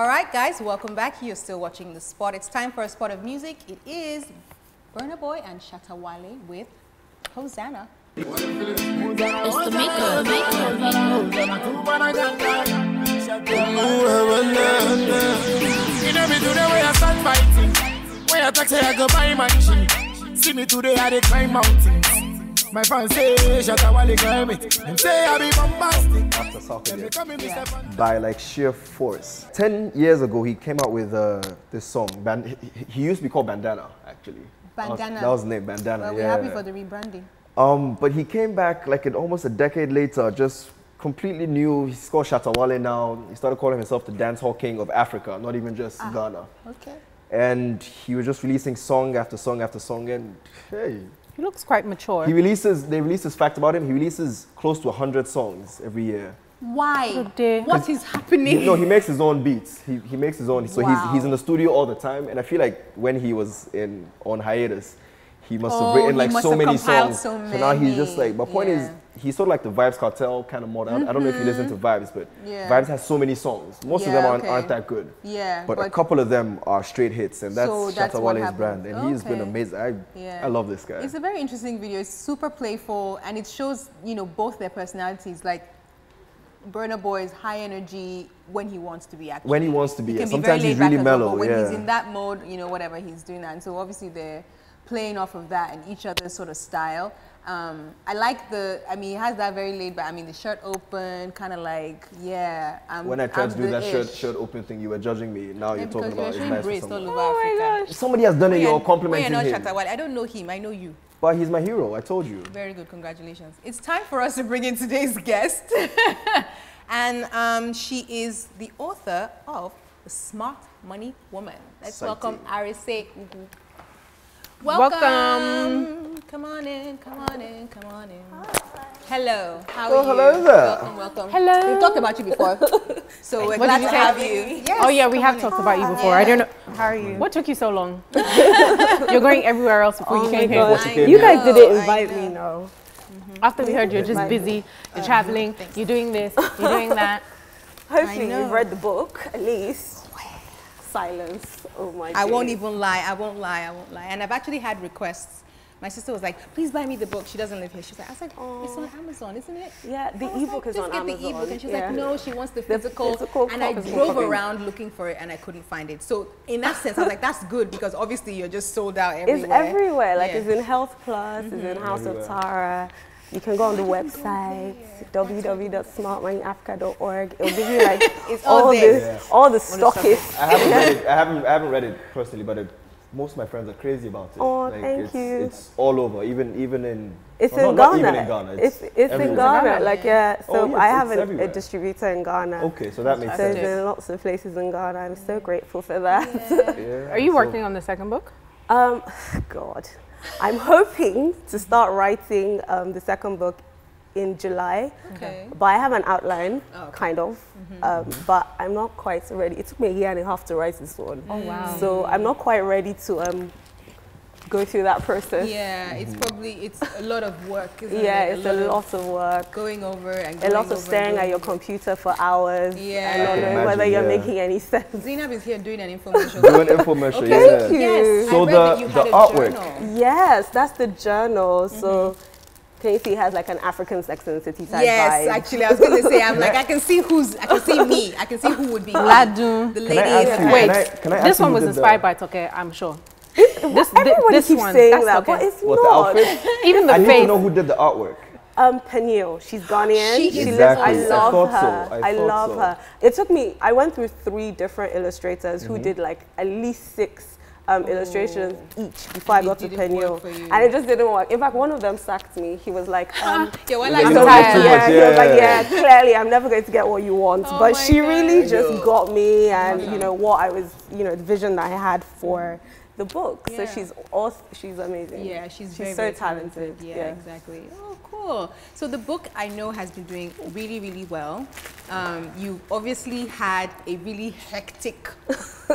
All right, guys, welcome back. You're still watching The Spot. It's time for a spot of music. It is Burna Boy and Shatta Wale with Hosanna. It's the maker, maker, You know me today where I start fighting. Where I talk I go buy mansion. See me today I dey climb mountains. My fans say shut up while they climb it. Them say I be bombastic. After soccer Them they game. call me Mr. Fan- By like sheer force. Ten years ago, he came out with uh, this song. Ban- he, he used to be called Bandana, actually. That was- Bandana. That was, the name, Bandana. Well, we're happy for the rebranding. Um, but he came back like in almost a decade later, just completely new. He's called Shatta Wale now. He started calling himself the dancehall king of Africa, not even just Ghana. Okay. And he was just releasing song after song after song. And hey, He looks quite mature. he releases. They released this fact about him. He releases close to hundred songs every year. Why? Oh, what is happening? He- no, he makes his own beats. He, he makes his own. So Wow. he's, he's in the studio all the time. And I feel like when he was in on hiatus, he must Oh, have written like so many songs. so now he's just like. My point Yeah. Is, he's sort of like the Vybz Kartel kind of model. I don't know if you listen to mm-hmm. Vybz, but Yeah. Vybz has so many songs. Most of them aren't, okay. aren't that good. Yeah, But, a couple of them are straight hits, and that's So that's what Shatta Wale's brand, and he's been amazing. I, Yeah. I love this guy. It's a very interesting video. It's super playful and it shows, you know, both their personalities. Like Burna Boy is high energy when he wants to be actually. When he wants to be, He yeah. Sometimes be he's really mellow, But when he's in that mode, you know, whatever he's doing that. And so obviously they're playing off of that and each other's sort of style. Um, I like the, I mean, he has that very laid back, I mean, the shirt open, kind of like, yeah. I'm, when I tried I'm to do that the shirt, shirt open thing, you were judging me. Now Yeah, you're talking about it's you're showing nice for braids all someone. over Africa. Somebody has done it, you're you're- complimenting when you're him. not Shatta Wale, I don't know him, I know you. But he's my hero, I told you. Very good, congratulations. It's time for us to bring in today's guest. and um, she is the author of The Smart Money Woman. Let's Exciting. welcome Arese Ugwu. Welcome. Welcome. Come on in, come on in, come on in. Hello. How Oh, are you? hello there. Welcome, welcome. Hello. We've talked about you before. So we're What glad to you say? have you. Yes, oh yeah, we come have on talked in. about you before. I don't know. How are you? What took you so long? You're going everywhere else before you Oh my came here. gosh. You guys didn't invite me, no. Mm-hmm. After we heard you're just busy, you're uh-huh. traveling, you're doing this, you're doing that. Hopefully know. you've read the book, at least. Silence. Oh my I won't even lie. I won't lie. I won't lie. And I've actually had requests. My sister was like, "Please buy me the book." She doesn't live here. She's like, "I was like, it's on Amazon, isn't it?" Yeah, the I was ebook like, is on "Just get Amazon. the ebook." And she's yeah. like, "No, she wants the physical." The physical and I drove Copy. around looking for it, and I couldn't find it. So in that sense, I was like, "That's good because obviously you're just sold out everywhere." It's everywhere. Like Yeah. it's in Health Plus, it's in mm-hmm. House of Tara. You can go on the website www.smartmoneyafrica.org. It'll give you like It's all all there. the all the stockists. I haven't read it. I haven't, I haven't read it personally, but it, most of my friends are crazy about it. Oh, thank it's, you. It's all over, even even in. It's well, in not, Ghana. Not even in Ghana. It's it's, in. Ghana. Ghana? Like yeah. So Oh, yeah, I have it's an, a distributor in Ghana. Okay, so that makes So it's sense. in lots of places in Ghana. I'm so grateful for that. Yeah, Are you so- working on the second book? Um, God, I'm hoping to start writing um, the second book in July. Okay. But I have an outline, Oh, okay. kind of. Um, but I'm not quite ready. It took me a year and a half to write this one. Oh wow. So I'm not quite ready to um, go through that process. Yeah, it's mm-hmm. probably it's a lot of work. Isn't Yeah, it? it's a lot of work. going over and A lot of over staring at your computer for hours Yeah. and I not can knowing whether you're yeah. making any sense. Zainab is here doing an infomercial. Do an infomercial. Okay. yeah. Thank you. Yes, So I read the- that you the a artwork. journal. Yes, that's the journal. Mm-hmm. So can you see has like an African Sex and the City type Yes, vibe? actually, I was going to say, I'm like, I can see who's, I can see me, I can see who would be me. Ladu. The Can lady. I ask you? Wait, Can I, can I ask this you one was inspired the, by Toke, I'm sure. This, Everybody this keeps one, saying that's that, but okay. it's what the not. outfit? Even the I need face. to know who did the artwork. Um, Peniel, she's Ghanaian. She She, is- lives. Exactly. I I love so. her. I love so. her. It took me. I went through three different illustrators Mm-hmm. who did like at least six um, illustrations each before I got to didn't Peniel, work for you. and it just didn't work. In fact, one of them sacked me. He was like, um, Yeah, well, Yeah, like, you so know, like, yeah, he was like, yeah. yeah, clearly I'm never going to get what you want. Oh but my she really God. just got me and, you know, what I was, you know, the vision that I had for the book. So she's also, she's amazing. Yeah, she's, She's very, so very talented, Yeah, yeah. exactly. Oh, cool. So the book I know has been doing really, really well. Um, you obviously had a really hectic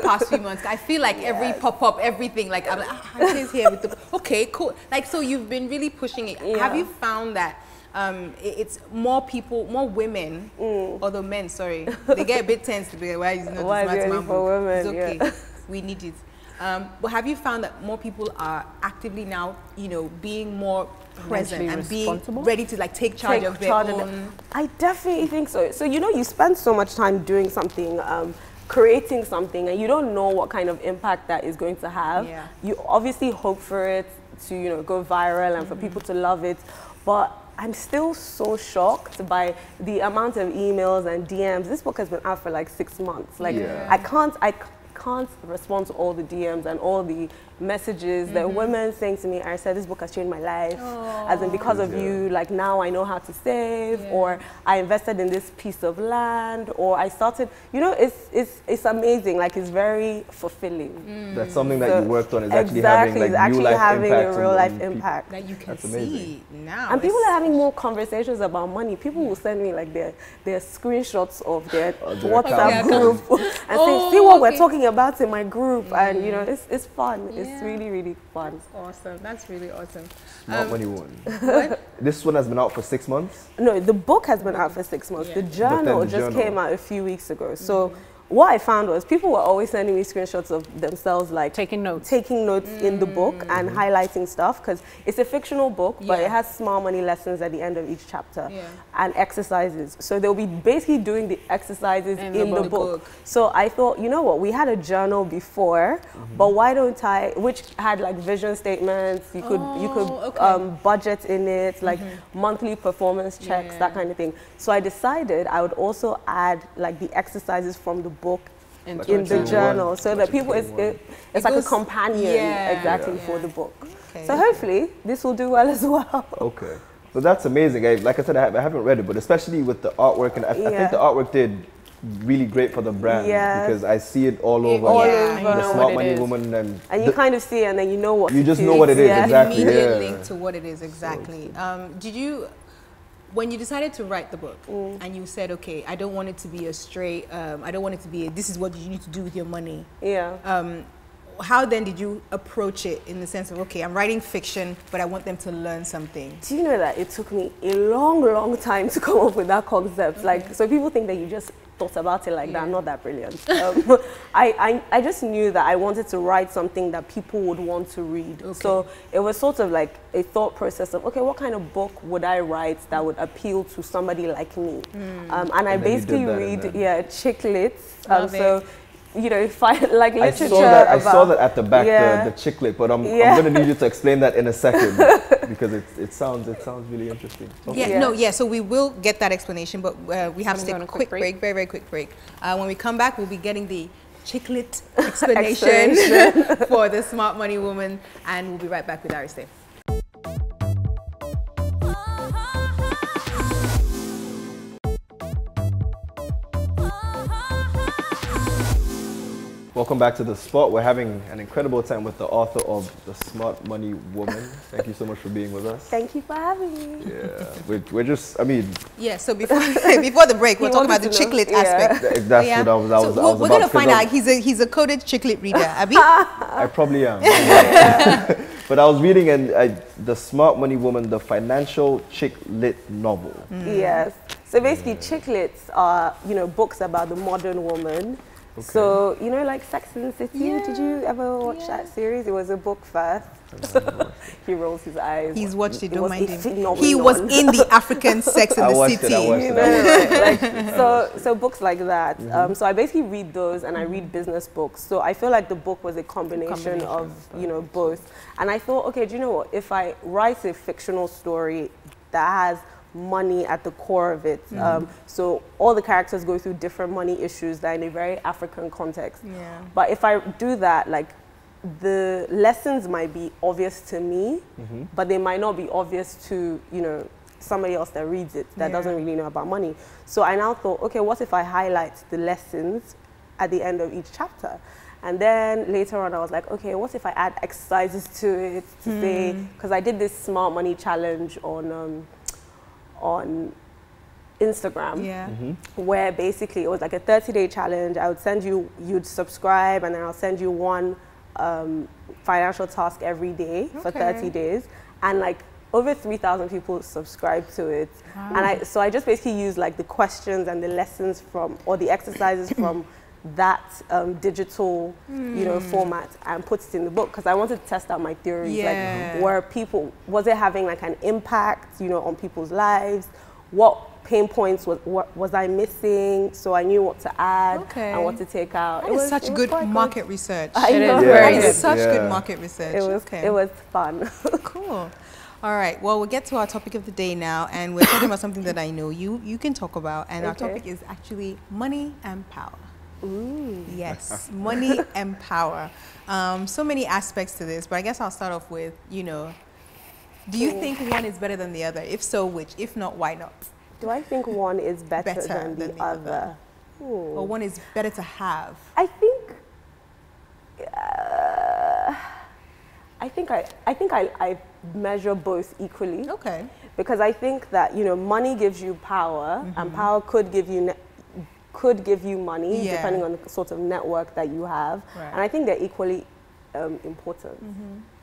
past few months. I feel like every pop up, everything, like I'm like, ah, here with the. Okay, cool. Like so, you've been really pushing it. Have you found that? um, it's more people, more women, Mm. although men, sorry, they get a bit tense to be like, why is it not Why is it smart only man for women? It's okay, Yeah. we need it. Um, but have you found that more people are actively now, you know, being more present and being ready to like take charge take of their charge own? I definitely think so. So you know, you spend so much time doing something, um, creating something, and you don't know what kind of impact that is going to have. Yeah. You obviously hope for it to you know go viral and for people to love it, but. I'm still so shocked by the amount of emails and DMs. This book has been out for like six months. Like Yeah. I can't, I c- can't respond to all the DMs and all the messages that Mm-hmm. women saying to me. I said this book has changed my life, as in because of Yeah. you like now I know how to save Yeah. or I invested in this piece of land or I started you know it's it's it's amazing like it's very fulfilling mm. That's something that So- you worked on is actually exactly having like it's actually new life having impact a real life impact that you can That's see amazing. now. and people are having more conversations about money. People will send me like their, their screenshots of their their WhatsApp accounts. group and Oh, say, see oh, what we're talking about in my group. And you mm. know, it's, it's fun. Mm. It's Yeah. really, really fun. awesome. That's really awesome. Smart Um, money one. What? This one has been out for six months. No, the book has been out for six months. Yeah. The journal the just journal. came out a few weeks ago. So what I found was people were always sending me screenshots of themselves like Taking notes. taking notes in the book mm. and mm-hmm. highlighting stuff because it's a fictional book, but it has small money lessons at the end of each chapter Yeah. and exercises. So they'll be basically doing the exercises In in, the the, book. book. book. So I thought, you know what, we had a journal before, mm-hmm. but why don't I, which had like vision statements, you could you could Oh, okay. um, budget in it, like mm-hmm. monthly performance checks, that kind of thing. So I decided I would also add like the exercises from the book Into in the journal. journal, so that people it's, it, it's like goes- a companion Yeah. exactly Yeah. for the book. Okay. So hopefully this will do well as well. Okay. So that's amazing. I, like I said, I, have, I haven't read it, but especially with the artwork, and I, I think the artwork did really great for the brand Yeah. because I see it all over. all Yeah. over. You The know smart money is. woman and, And you the- kind of see it and then you know what You it just know what it is, yeah. exactly. immediate yeah. link to what it is exactly. Um, did you, when you decided to write the book, Mm. and you said, okay, I don't want it to be a straight, um, I don't want it to be a, this is what you need to do with your money. Yeah. Um, how then did you approach it in the sense of, okay, I'm writing fiction, but I want them to learn something? Do you know that it took me a long, long time to come up with that concept? Like, so people think that you just thought about it like that. I'm not that brilliant. Um, I, I, I just knew that I wanted to write something that people would want to read. So it was sort of like a thought process of, okay, what kind of book would I write that would appeal to somebody like me? Um, and I And then you did basically read, then- yeah, chick lit. Um, so, it. You know, find, like I literature saw that. I saw that at the back, Yeah. the, the chick lit, but I'm, Yeah. I'm gonna need you to explain that in a second because it, it sounds it sounds really interesting. Okay. Yeah, Yeah. no, yeah. So we will get that explanation, but uh, we have to Wanna take a quick quick break. break? very, very quick break. Uh, when we come back, we'll be getting the chick lit explanation for the smart money woman, and we'll be right back with Arese. Welcome back to the spot. We're having an incredible time with the author of The Smart Money Woman. Thank you so much for being with us. Thank you for having me. Yeah, we're, we're just, I mean, Yeah. So before before the break, we're talking about the wanted to chick lit Yeah. aspect. th- that's yeah. what I was, I so was, I we're, was we're about gonna find out he's a he's a coded chick lit reader, Abby. I probably am. but I was reading and I, The Smart Money Woman, the financial chick lit novel. Yes. So basically, chicklets are you know books about the modern woman. So you know, like Sex and the City. Did you ever watch that series? It was a book first. he rolls his eyes. He's watched it. It Don't mind him. He was in the African Sex in I the City. I watched you it. know, like, so so books like that. Um, so I basically read those and I read business books. So I feel like the book was a combination, of you know both. And I thought, okay, do you know what? If I write a fictional story that has money at the core of it, um, so all the characters go through different money issues that are in a very African context. Yeah. But if I do that, like the lessons might be obvious to me, but they might not be obvious to, you know, somebody else that reads it that Yeah. doesn't really know about money. So I now thought, okay, what if I highlight the lessons at the end of each chapter? And then later on, I was like, okay, what if I add exercises to it to say, because I did this smart money challenge on, um, on Instagram Yeah. where basically it was like a 30 day challenge. I would send you, you'd subscribe, and then I'll send you one um, financial task every day for 30 days. And like over 3,000 people subscribe to it. And I, so I just basically use like the questions and the lessons from, or the exercises from that um, digital, you know, format and put it in the book because I wanted to test out my theories. Yeah. Like, were people, was it having like an impact, you know, on people's lives? What pain points was, what was I missing? So I knew what to add Okay. and what to take out. That It is was- such it was good quite market research. I It is know. very That good. is such Yeah. good market research. It was, okay. it was fun. Cool. All right. Well, we'll get to our topic of the day now, and we're talking about something that I know you you can talk about, and our topic is actually money and power. Yes, money and power. Um, so many aspects to this, but I guess I'll start off with you know, do you think one is better than the other? If so, which? If not, why not? Do I think one is better, Better than, the, than the other? other. Or one is better to have? I think. Uh, I think I, I think I, I measure both equally Okay. because I think that you know money gives you power and power could give you could give you money Yeah. depending on the sort of network that you have Right. and I think they're equally um, important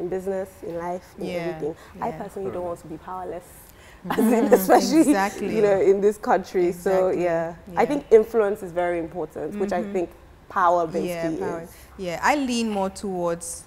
in business in life in Yeah, everything. I personally don't want to be powerless. As in, especially Exactly. you know in this country so Exactly. yeah. Yeah. I think influence is very important which I think power basically yeah, power. is Yeah, I lean more towards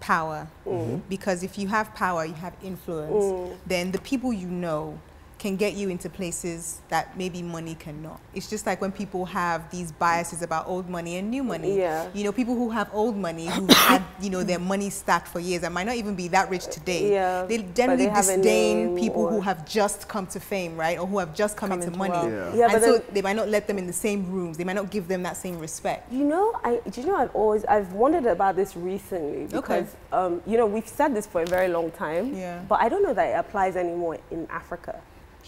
power Mm. because if you have power, you have influence, then the people you know can get you into places that maybe money cannot. It's just like when people have these biases about old money and new money. Yeah. You know, people who have old money who had, you know, their money stacked for years and might not even be that rich today. Yeah, They but generally they disdain people who have just come to fame, right? Or who have just come, into, into money. Yeah. Yeah, and but so then- they might not let them in the same rooms. They might not give them that same respect. You know, I do you know I've always I've wondered about this recently because um, you know we've said this for a very long time. Yeah. But I don't know that it applies anymore in Africa.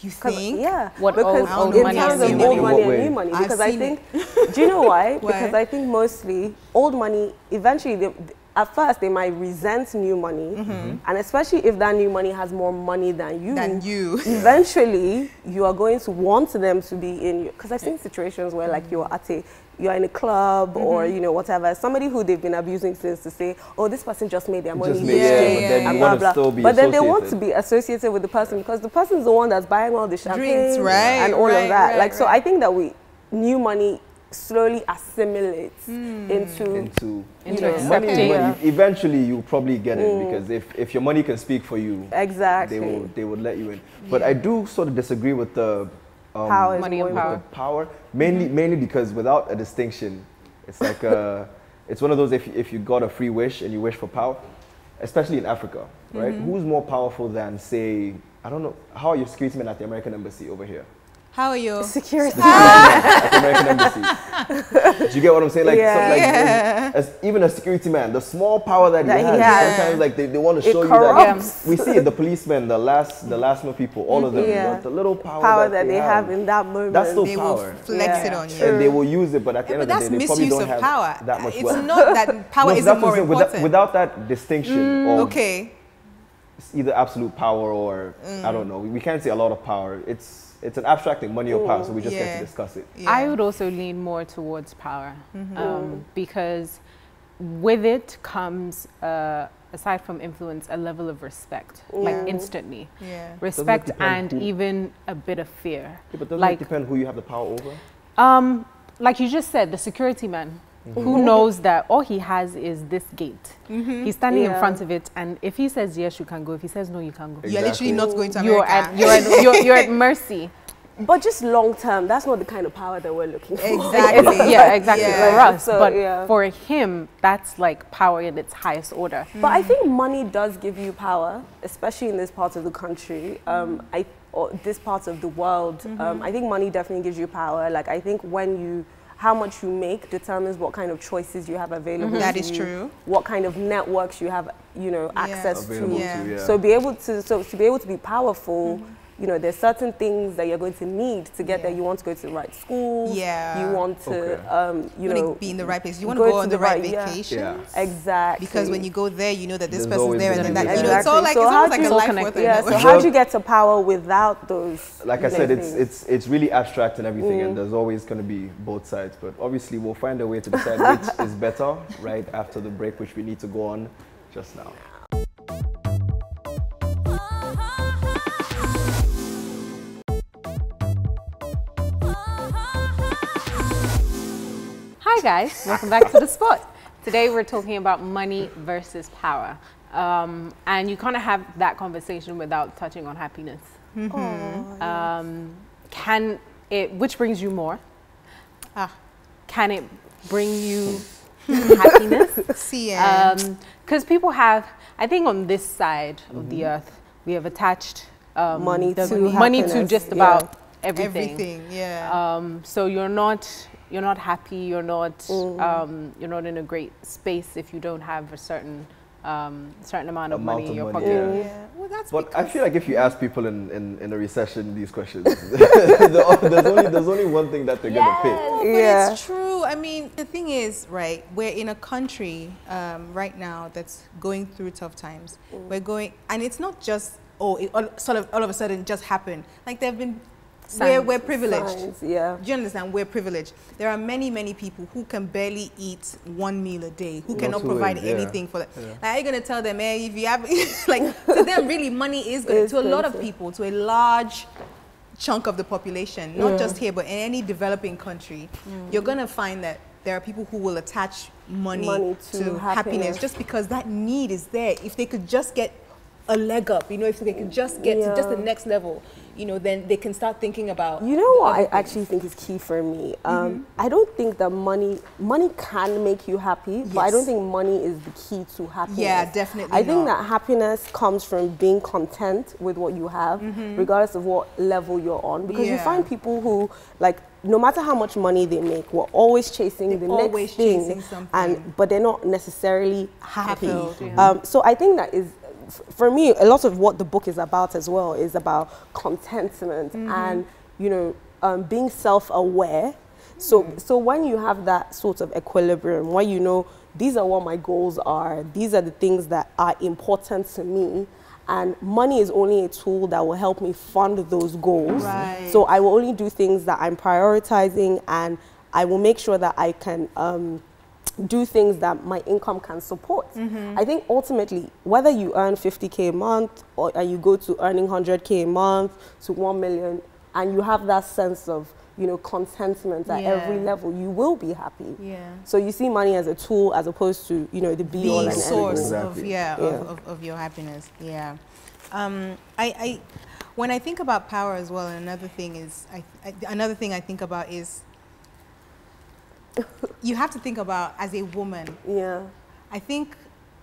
You 'Cause- think? Yeah. What because old- old in money terms of new old money? money and way? new money, I've because I seen think do you know why? Why? Because I think mostly old money eventually they, at first they might resent new money, mm-hmm. Mm-hmm. and especially if that new money has more money than you. Than you. eventually you are going to want them to be in you. because I've seen situations where like you're at a you're in a club or you know whatever somebody who they've been abusing since to say oh this person just made their money Just made yesterday," it, but then and blah, blah. but then they want to be associated with the person because the person's the one that's buying all the champagne right, and all right, of that right, like so. I think that we new money slowly assimilates Hmm. into into Into know, money. Eventually, you'll probably get it because if, if your money can speak for you, exactly they will they would let you in. But I do sort of disagree with the um, Power is Money and with power. the power mainly mainly because without a distinction, it's like uh it's one of those if if you got a free wish and you wish for power, especially in Africa, right? Who's more powerful than say I don't know how are your security men at the American embassy over here? How are you? security at the American embassy. Do you get what I'm saying? Like, Yeah. some, like Yeah. as, even a security man, the small power that, That he he has, has. sometimes like they, they want to It show you corrupts. that. We see it, the policemen, the last the last mile people, all of them, Yeah. the, the little power, power that they have in that moment That's still They power. will flex Yeah. it on you. and they will use it, but at the Yeah, end of the day, they probably misuse don't of have power. that much it's wealth. not that power No, isn't that's more I'm without, without that distinction mm. of okay. it's either absolute power or I don't mm. know. We, we can't say a lot of power. It's it's an abstract thing, money or power. So we just get to discuss it. Yeah. I would also lean more towards power um, because with it comes, uh, aside from influence, a level of respect, like instantly. Yeah. Respect and who- even a bit of fear. Yeah, but doesn't Like- it depend who you have the power over? Um, like you just said, the security man who knows that all he has is this gate. He's standing in front of it, and if he says yes, you can go. If he says no, you can go. You're literally not going to You're at, you're, at, you're, you're at mercy. but just long term that's not the kind of power that we're looking for exactly. yeah, exactly. Yeah. For us, So, but yeah. for him, that's like power in its highest order. But I think money does give you power, especially in this part of the country. Um, I or this part of the world. Um, I think money definitely gives you power. Like I think when you how much you make determines what kind of choices you have available. That to is you, true. What kind of networks you have, you know, Yeah. access Available to. Yeah. to, yeah. So be able to so to be able to be powerful. Mm-hmm. You know, there's certain things that you're going to need to get there. You want to go to the right school. Yeah. You want to, Okay. um, you You know, be in the right place. You want to go to on the the right right- vacation. Yeah. exactly. Because when you go there, you know that this There's person's there, and then that be you know it's all like So it's how almost do like a you- life connected. worth Yeah, it. so how do you get to power without those? like I said, it's things? it's it's really abstract and everything, and there's always going to be both sides. But obviously, we'll find a way to decide which is better right after the break, which we need to go on just now. Guys, welcome back to the spot. Today we're talking about money versus power. Um, and you kind of have that conversation without touching on happiness. Um, can it, which brings you more? Ah. Can it bring you happiness? See, yeah. Because people have, I think on this side of the earth, we have attached um, Money to money to happiness, just yeah. about everything. everything, yeah. Um, so you're not you're not happy. You're not Mm-hmm. um, you're not in a great space if you don't have a certain um, certain amount of Amount money in your money, pocket. yeah. yeah. Well, that's But I feel like if you ask people in, in, in a recession these questions, there's only there's only one thing that they're gonna pick. Oh, but Yeah. it's true. I mean, the thing is, right, we're in a country um, right now that's going through tough times. We're going, and it's not just, oh, it all, sort of all of a sudden just happened. Like, there have been, we're, Signs. we're privileged. Signs, yeah. Do you understand? We're privileged. There are many, many people who can barely eat one meal a day, who cannot two provide ways, yeah. anything for them. Like, are you going to tell them, eh, if you have, like, to them, really, money is good. It's To a lot of people, to a large chunk of the population, not just here, but in any developing country, you're going to find that there are people who will attach money, Money to, to happiness. happiness. just because that need is there. If they could just get a leg up, you know, if they could just get to just the next level, you know, then they can start thinking about. You know what I actually think is key for me? Um, Mm-hmm. I don't think that money money can make you happy, but I don't think money is the key to happiness. Yeah, definitely I think that happiness comes from being content with what you have, regardless of what level you're on. Because you Mm-hmm. Find people who like no matter how much money they make, we're always chasing They're the always next thing, something. and but they're not necessarily happy. Fulfilled, yeah. Um, so I think that is, for me, a lot of what the book is about as well is about contentment Mm-hmm. and you know um, being self-aware. So Mm. so when you have that sort of equilibrium, where you know these are what my goals are, these are the things that are important to me. And money is only a tool that will help me fund those goals. Right. So I will only do things that I'm prioritizing, and I will make sure that I can um, do things that my income can support. I think ultimately, whether you earn 50k a month or you go to earning 100k a month to 1 million, and you have that sense of you know contentment at every level, you will be happy. Yeah. So you see money as a tool as opposed to you know the be all and source end of yeah, Yeah. Of, of, of your happiness yeah um, I, I when i think about power as well another thing is I, I, another thing i think about is you have to think about as a woman Yeah. i think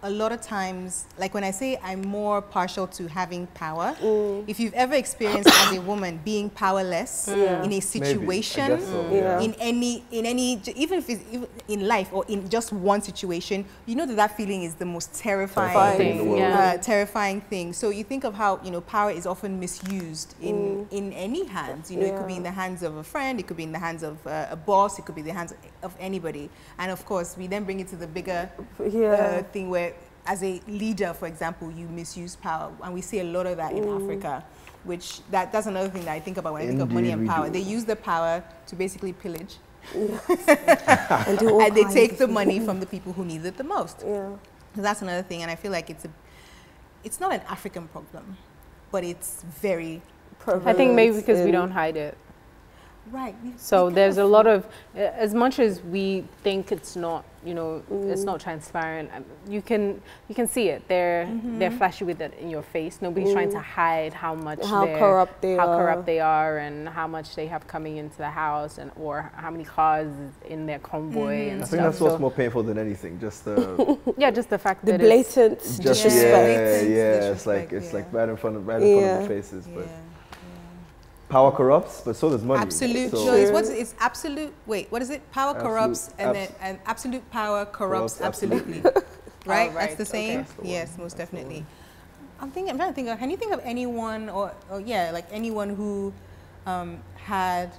a lot of times like when i say i'm more partial to having power Mm. if you've ever experienced as a woman being powerless Yeah. in a situation so, Mm. yeah. in any in any even if it's even in life or in just one situation you know that that feeling is the most terrifying Terrifying thing in. Yeah. uh, terrifying thing so you think of how you know power is often misused in in any hands you know it could be in the hands of a friend it could be in the hands of uh, a boss it could be in the hands of anybody and of course we then bring it to the bigger Yeah. uh, thing where as a leader for example you misuse power. And we see a lot of that in africa which that, that's another thing that i think about when i think of money and power. do. they use the power to basically pillage. And, do and they take the money from the people who need it the most. Yeah. so that's another thing, and I feel like it's a, it's not an African problem, but it's very I think maybe because we don't hide it. Right. we- So we there's a lot of, uh, as much as we think it's not, you know, it's not transparent. um, You can you can see it. They're they're flashy with it in your face. Nobody's trying to hide how much How corrupt they how are. corrupt they are, and how much they have coming into the house, and or how many cars in their convoy and I stuff. think that's what's So, more painful than anything. Just the yeah, just the fact the that it's, blatant just disrespect. yeah, Blatant yeah. It's like it's yeah. like right in front of right in front of the faces. yeah. But power corrupts, but so does money. Absolute. So So it's what's it's absolute. Wait, what is it? Power Absolute- corrupts, and then and absolute power corrupts, Corrupts absolutely. absolutely. right? Oh, That's the same. okay. That's the. Yes, most definitely. I'm thinking. I'm trying to think. Of, can you think of anyone or, or yeah, like anyone who um, had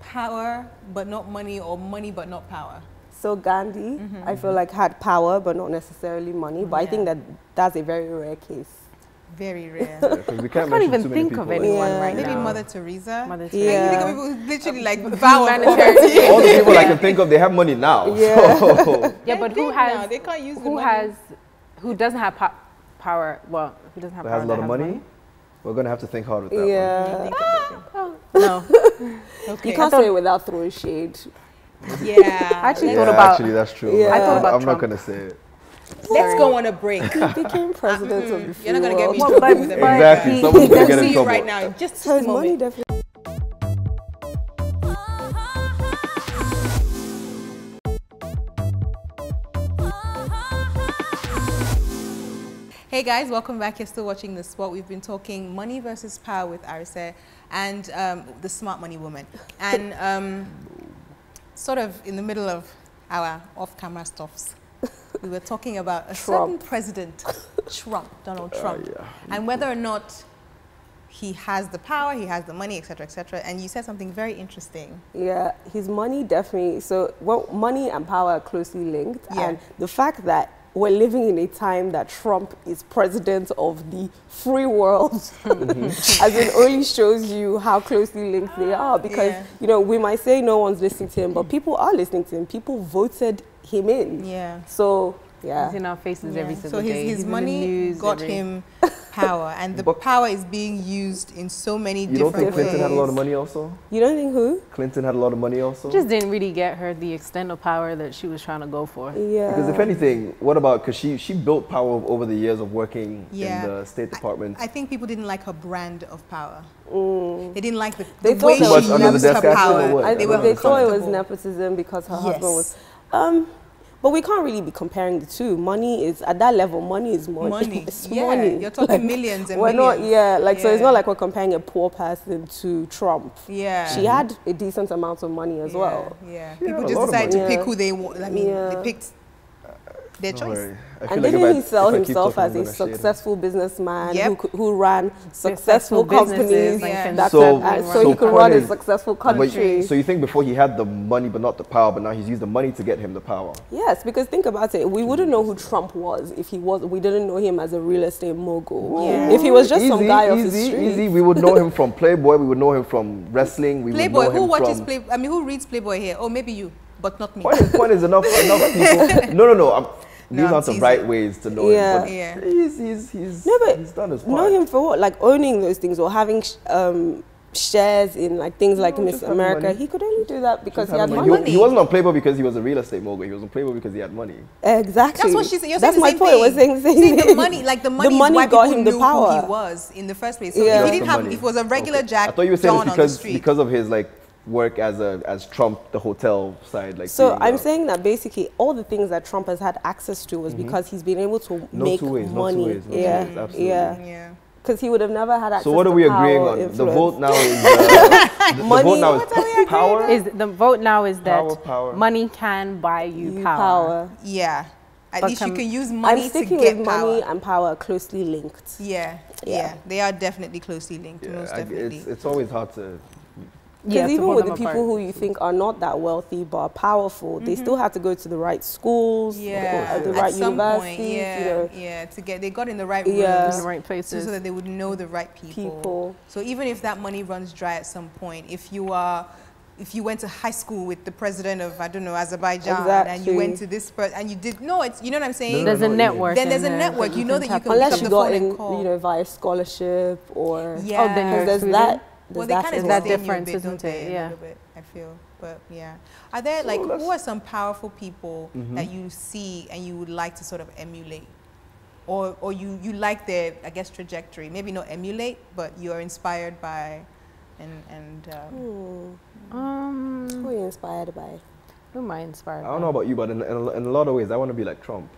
power but not money, or money but not power? So Gandhi, I feel like had power but not necessarily money. But I think that that's a very rare case. Very rare. Yeah, 'cause we can't, I can't even too think people of anyone Yeah. right Maybe now. Mother Teresa. Mother Like, Teresa. you think of people who literally like vow of Humanitarian. poverty. All the people I can think of, they have money now. Yeah. So Yeah, but who Think now, has They can't use the who money. has who doesn't have po- power? Well, who doesn't have who power? has a lot of money? We're gonna have to think hard with that. one. Yeah. Ah. Think. Oh. No. Okay. You can't say it without throwing shade. Yeah. I Actually, Yeah, thought about- actually, that's true. Yeah. I'm, I thought about I'm Trump. not gonna say it. Let's go on a break. He became president of the You're not gonna get me in world. trouble with them. Exactly. he- Someone's gonna get in see you trouble. right now. Just So a his money moment. definitely. Hey guys, welcome back. You're still watching The Spot. We've been talking money versus power with Arese and um, the smart money woman. And um, sort of in the middle of our off-camera stuffs, we were talking about a certain president, Trump, Donald Uh, Trump, yeah. and whether or not he has the power, he has the money, etc., etc. And you said something very interesting. Yeah, his money definitely. So, well, money and power are closely linked, Yeah. and the fact that we're living in a time that Trump is president of the free world, as it only shows you how closely linked they are. Because Yeah. you know we might say no one's listening to him, but people are listening to him. People voted him in. Yeah. So yeah, He's in our faces Yeah. every single so his, day. his He's money got every- him power, and the But- power is being used in so many You don't different think Clinton ways. had a lot of money also? you don't think who? Clinton had a lot of money also? Just didn't really get her the extent of power that she was trying to go for. Yeah. because if anything, what about, because she, she built power over the years of working Yeah. in the State Department. I think people didn't like her brand of power. Mm. They didn't like the, They the thought way she used her power. or what? I They were they thought it was nepotism because her Yes. husband was. Um, but we can't really be comparing the two. Money is at that level. Money is money. Money. it's yeah, money. you're talking millions and We're millions. not. Yeah, like so. It's not like we're comparing a poor person to Trump. Yeah. She had a decent amount of money as yeah, well. Yeah. She People a just lot of decided to money. pick who they want. I mean, Yeah. they picked their Don't choice. worry. And like if didn't I- he if sell himself as a gonna shade him. successful businessman Yep. who, who ran successful, Successful businesses, companies? like Yeah. That's So- Uh, so so he could point run a is- successful But- country. so you think before he had the money but not the power, but now he's used the money to get him the power? Yes, because think about it. We wouldn't know who Trump was if he was. We didn't know him as a real estate mogul. Yeah. If he was just some Easy, guy off the street. Easy, we would know him from Playboy. We would know him from wrestling. We Playboy. would know Who him watches from, Play? I mean, who reads Playboy here? Oh, maybe you, but not me. Point is, point is enough, enough people. No, no, no. I'm, No, these I'm aren't the right ways to know Yeah. him. But Yeah. he's, he's, he's, No, but he's done his part. Know him for what? Like owning those things or having sh- um, shares in like things like Miss America. He could only do that because he had money. money. He, he wasn't on Playboy because he was a real estate mogul. He was on Playboy because he had money. Exactly. That's what she said. That's saying my same point. Thing. We're saying the same See, the money, like the money, money is why got people him the power. who he was in the first place. So Yeah. if he didn't have, money. if it was a regular Okay. Jack I thought you were saying John it's on the because street. because of his like work as a as Trump, the hotel side. Like So I'm uh, saying that basically all the things that Trump has had access to was because he's been able to no make two ways, money. no two ways, no two yeah, ways, absolutely. yeah. yeah. Because he would have never had access. So what are to we power agreeing or on? The vote now is uh, the, the Money. vote now What is power. Is the vote now is that Power, power. money can buy you, You power. power. Yeah. At But least you can use money I'm money to sticking get with power. money and power are closely linked. Yeah, yeah, Yeah. They are definitely closely linked, Yeah, most I- definitely. it's, it's always hard to. Because Yeah, even with the people apart. who you think are not that wealthy but are powerful, they still have to go to the right schools, Mm-hmm. yeah, the, the right some universities, yeah, you know, yeah, to get they got in the right Yeah. rooms, In the right so, places. so that they would know the right people. people. So even if that money runs dry at some point, if you are if you went to high school with the president of I don't know Azerbaijan and you went to this person and you did no, it's you know what I'm saying. No, There's a no, yeah. network. Then there's a network. that You know that you can into. pick Unless up you the got phone in, and call. you know, via scholarship or Yeah. Oh, then because there's excluded? that. Well, they kind of well. that sustain you a difference, bit, isn't don't they? it? A Yeah. little bit, I feel. But yeah, are there like who are some powerful people Mm-hmm. that you see and you would like to sort of emulate, or or you you like their I guess trajectory? Maybe not emulate, but you are inspired by, and and um, Hmm. Um, Who are you inspired by? who am I inspired? I don't know about you, but in, in, in a lot of ways, I want to be like Trump.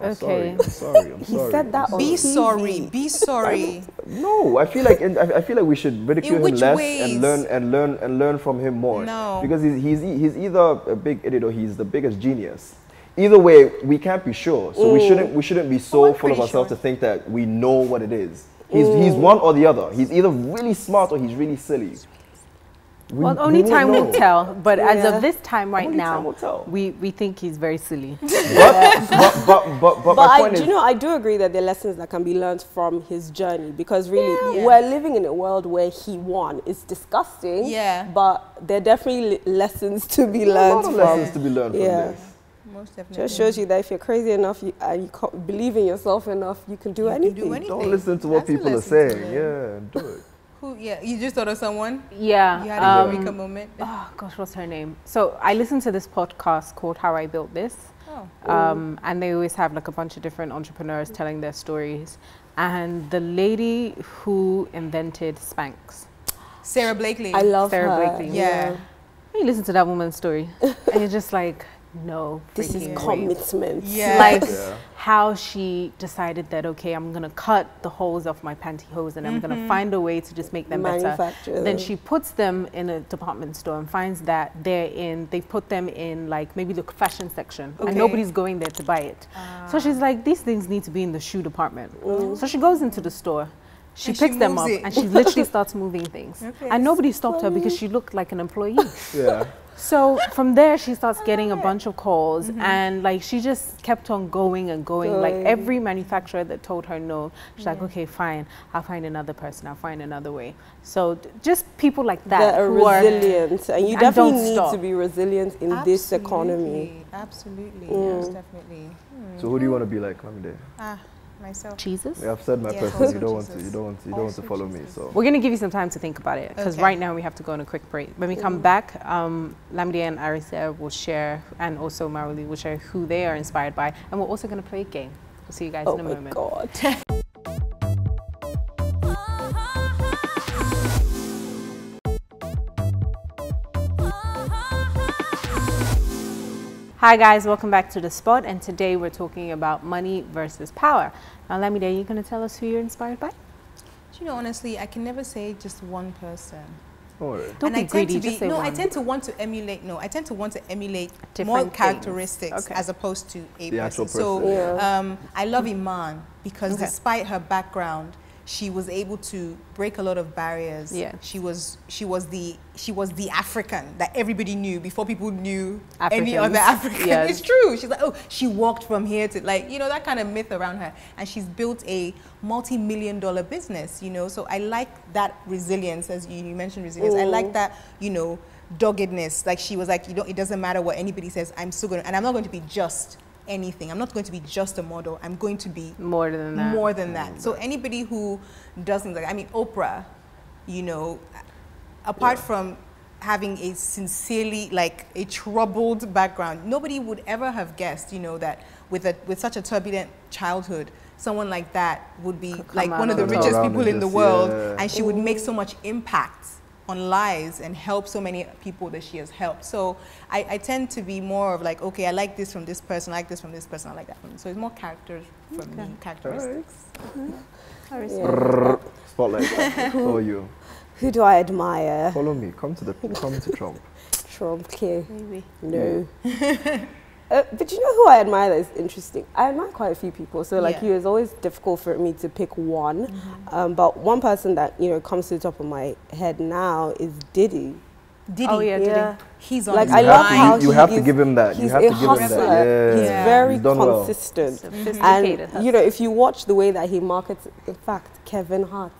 I'm sorry. Okay. I'm sorry. I'm He sorry. said that be TV. sorry, be sorry. No, I feel like in, I, I feel like we should ridicule him less ways? and learn and learn and learn from him more. No. because he's, he's e- he's either a big idiot or he's the biggest genius. Either way, we can't be sure. So we shouldn't we shouldn't be so Oh, full of ourselves sure. to think that we know what it is. He's he's one or the other. He's either really smart or he's really silly. We- Well, only won't time will tell. But as of this time right Only now, time we we think he's very silly. But, but, but, but, but, But my I, point do is, you know, I do agree that there are lessons that can be learned from his journey because really, Yeah. we're living in a world where he won. It's disgusting. Yeah. But there are definitely lessons to be a learned lot of from. lessons to be learned from Yeah. this. Most definitely. Just shows you that if you're crazy enough you, and you co- believe in yourself enough, you can do You can anything. do anything. Don't listen to what That's people are saying. Yeah, do it. Who yeah, you just thought of someone. Yeah. You had a um, eureka moment. Oh gosh, what's her name? So I listened to this podcast called How I Built This. Oh. Um, and they always have like a bunch of different entrepreneurs telling their stories. And the lady who invented Spanx, Sara Blakely. I love Sarah her. Blakely. yeah. you listen to that woman's story, and you're just like, no, This is commitment. Yeah. Like Yeah. how she decided that okay, I'm gonna cut the holes of my pantyhose and I'm gonna mm-hmm. find a way to just make them better. Then she puts them in a department store and finds that they're in. They put them in like maybe the fashion section, Okay. and nobody's going there to buy it. So ah. she's like, these things need to be in the shoe department. Mm-hmm. So she goes into the store. She And she picks them up it. and she literally starts moving things. Okay. And nobody stopped her because she looked like an employee. Yeah. So from there, she starts getting a bunch of calls, Mm-hmm. and like she just kept on going and going. Like every manufacturer that told her no, she's like, okay, fine, I'll find another person. I'll find another way. So just people like that that are who are resilient, and you and definitely don't need stop. to be resilient in this economy. Absolutely. Mm. Yes, definitely. So who do you want to be like, Lamide? Ah, myself. Jesus. Yeah, I've said my Yeah, person. You don't want to. You don't want to. You don't want to Also follow me. So We're gonna give you some time to think about it because Okay. right now we have to go on a quick break. When we come back, um, Lamide and Arese will share, and also Maruli will share who they are inspired by, and we're also gonna play a game. We'll see you guys Oh in a moment. Oh my moment. god. Hi guys, welcome back to the spot, and today we're talking about money versus power. Now, Lamide, are you gonna tell us who you're inspired by? Do you know, honestly, I can never say just one person. don't. Don't and be I tend greedy, to just be say no. I tend to want to emulate. No, I tend to want to emulate more things. characteristics Okay. as opposed to a The actual person. So. Yeah. um, I love Iman because Okay. despite her background, she was able to break a lot of barriers. Yeah. She was she was the she was the African that everybody knew before people knew any other African. Yes. It's true. She's like, oh, she walked from here to like, you know, that kind of myth around her. And she's built a multi-million dollar business, you know. So I like that resilience, as you, you mentioned resilience. I like that, you know, doggedness. Like she was like, you know, it doesn't matter what anybody says, I'm still gonna and I'm not going to be just anything. I'm not going to be just a model. I'm going to be More than that. more than that. So mm. anybody who does things like, I mean, Oprah, you know, apart from having a sincerely like a troubled background, nobody would ever have guessed, you know, that with a with such a turbulent childhood, someone like that would be like one of the richest people in the world, yeah. and she would make so much impact on lives and help so many people that she has helped. So I, I tend to be more of like, okay, I like this from this person, I like this from this person, I like that from. So it's more characters from me, characteristics. Mm-hmm. Yeah. Spotlight. for you. Who do I admire? Follow me. Come to the. Come to Trump. Trump, okay. Maybe. No. uh, but you know who I admire that is interesting? I admire quite a few people. So like Yeah. you, it's always difficult for me to pick one. Mm-hmm. Um, but one person that, you know, comes to the top of my head now is Diddy. Diddy, Oh, yeah, Diddy. He's on Like his I You love how you- you he have to give him that. You have to give him that. Yeah. He's Yeah. very He's done well. consistent. Sophisticated. And you know, if you watch the way that he markets, in fact, Kevin Hart,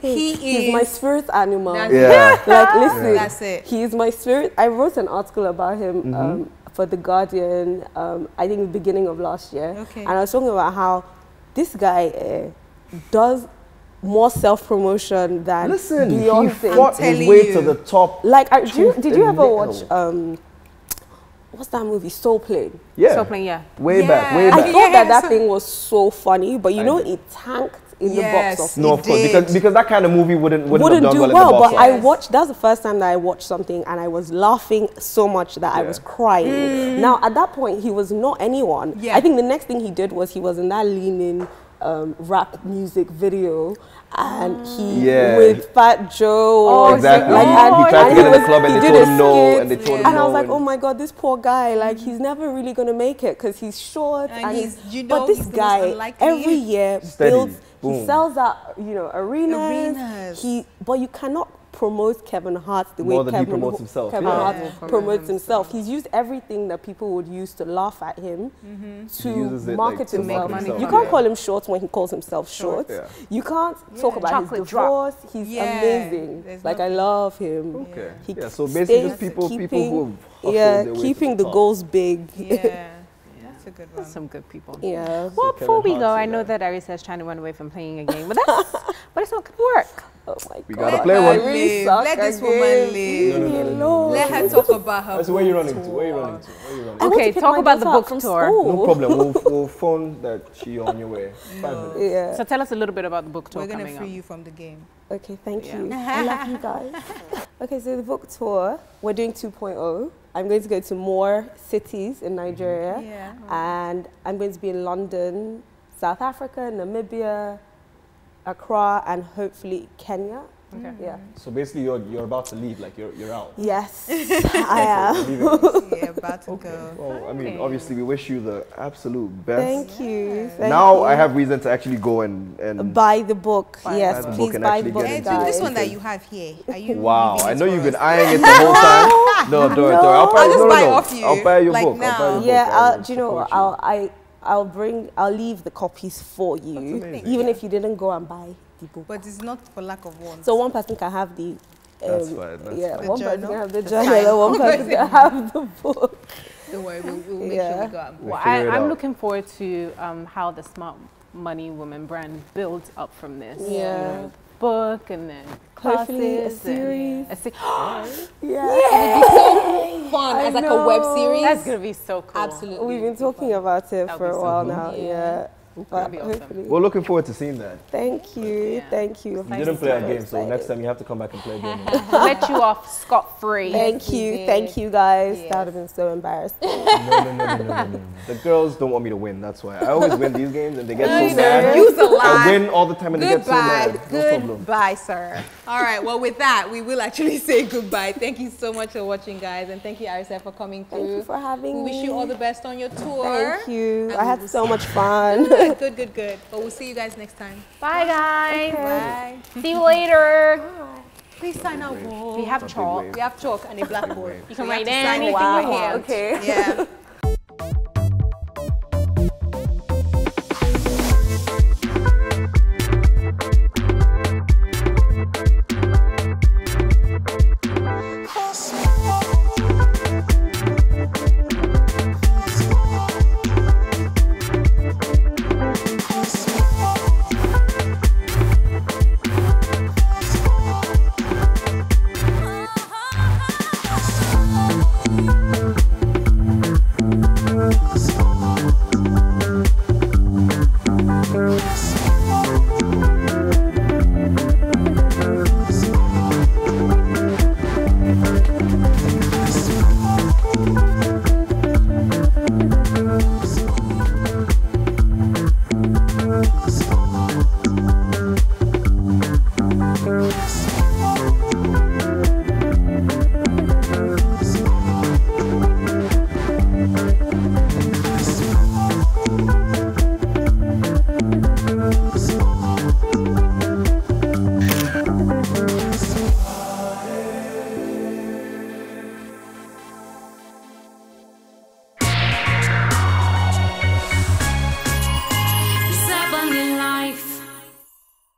He he's my spirit animal. That's- Yeah. Like, listen, That's it. He is my spirit. I wrote an article about him Mm-hmm. um, for the Guardian. Um, I think the beginning of last year, Okay. and I was talking about how this guy uh, does more self promotion than Listen, he Beyonce. fought his telling way you. to the top. like, I, did you, did you ever watch? Um, what's that movie? Soul Plane. Yeah. Soul Plane, yeah. Way back. Way back. I thought that that so- thing was so funny, but you I know, did. it tanked in Yes. the box office. No, of course, did. because because that kind of movie wouldn't wouldn't, wouldn't have done do well, well, in the box but I watched. That's the first time that I watched something, and I was laughing so much that I was crying. Mm. Now, at that point, he was not anyone. Yeah. I think the next thing he did was he was in that leaning um, rap music video, and he Yeah. with Fat Joe. Oh, Exactly. Like, he, and- he tried and to get in the club and they told him no, and they told him And. I was like, oh my god, this poor guy, like he's never really gonna make it because he's short And and, he's- he's, you know but this he's guy unlikely. every year Steady. builds, he sells out, you know, arenas. Arenas. He, but you cannot promote Kevin Hart the More way Kevin, promotes himself, Kevin yeah. Hart Yeah. promotes himself. He's used everything that people would use to laugh at him mm-hmm. to He uses it, like, market to make himself. money You can't it. call him short when he calls himself short. Yeah. You can't talk about Chocolate his drop. divorce. He's Yeah. amazing. There's Like no- I love him. Okay. He yeah. So basically, just stays people, people keeping- who have yeah, their way keeping to the top. goals big. Yeah, that's a good one. Some good people. Yeah. Well, Kevin before we go, I know that Arese is trying to run away from playing a game with us, but it's not going to work. Oh my We god. gotta play I one. really Let this at woman live. Leave No, no, no, no, no, alone. Let her talk about her. That's where you book running to. Where you tour. running to? Where you running to? Okay, to talk about the book tour. school. No problem. We'll, we'll phone that she on your way. Five minutes. Yeah. So tell us a little bit about the book tour We're gonna coming free up. you from the game. Okay, thank Yeah. you. I love you guys. okay, so the book tour, we're doing 2.0. I'm going to go to more cities in mm-hmm. Nigeria. Yeah. And I'm going to be in London, South Africa, Namibia, Accra, and hopefully Kenya. Okay. Yeah. So basically, you're you're about to leave. Like you're you're out. Yes, I am. You're leaving us. Yeah, about to go. Well, I mean, obviously, we wish you the absolute best. Thank you. Thank now you. I have reason to actually go and and Buy the book. Buy yes, the book please and buy the book, get Hey, into dude, it. this one that you have here. Are you? wow, I know you've been us? eyeing it the whole time. No, Dora, Dora, I'll buy, I'll just no, no, buy it no. off you, I'll buy your like book. I'll buy now. your Yeah, book. I'll, will do you know I'll I I'll bring I'll leave the copies for you, amazing. even if you didn't go and buy the book. But it's not for lack of one. So one person can have the. That's um, fine, that's yeah, fine. The one person can have the The journal, and one person can have the book. Don't worry, we'll, we'll make sure we go out. We'll Well, I, it I'm out. looking forward to um, how the Smart Money Woman brand builds up from this. You Yeah. know, book and then Hopefully a classes and series. a se- Yeah, Fun I as like a web series. That's gonna be so cool. Absolutely. we've been talking about it That'll for be a so while cool. now. Yeah. Yeah, but awesome. hopefully. We're looking forward to seeing that. Thank you, Yeah. thank you. You didn't play a So game, so next time you have to come back and play a game. Let you off scot free. Thank you, did. thank you guys. Yes. That would have been so embarrassing. no, no, no, no, no, no, no. The girls don't want me to win. That's why I always win these games, and they get so mad. use a I lie. win all the time, and they get so mad. No problem. goodbye, sir. All right. Well, with that, we will actually say goodbye. Thank you so much for watching, guys, and thank you, Arese, for coming through. Thank you for having we me. wish you all the best on your tour. Thank you. And I had so much fun. Good, good, good, good. But we'll see you guys next time. Bye, guys. Bye. See you later. Please sign our book. We have chalk. We have chalk and a blackboard. You can write to sign anything it you want. Okay. Yeah.